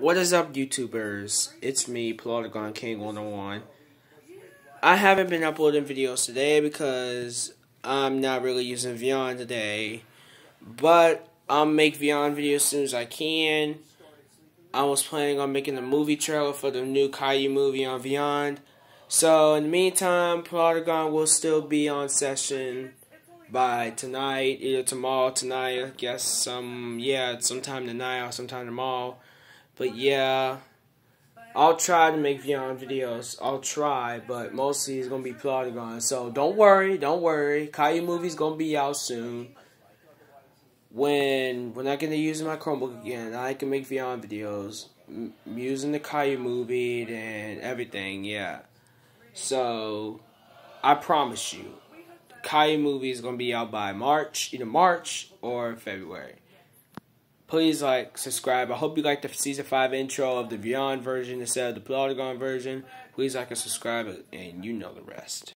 What is up, YouTubers? It's me, Plotagon King 101. I haven't been uploading videos today because I'm not really using Vyond today. But I'll make Vyond videos as soon as I can. I was planning on making a movie trailer for the new Caillou movie on Vyond. So, in the meantime, Plotagon will still be on session by tonight, either tomorrow, tonight, I guess some, yeah, sometime tonight or sometime tomorrow. But yeah, I'll try to make Vyond videos. I'll try, but mostly it's gonna be Plotagon. So don't worry, don't worry. Caillou movie's gonna be out soon. When when I get to use my Chromebook again, I can make Vyond videos m- using the Caillou movie and everything. Yeah. So I promise you, Caillou movie is gonna be out by March, either March or February. Please like, subscribe. I hope you like the season five intro of the Vyond version instead of the Plotagon version. Please like and subscribe, and you know the rest.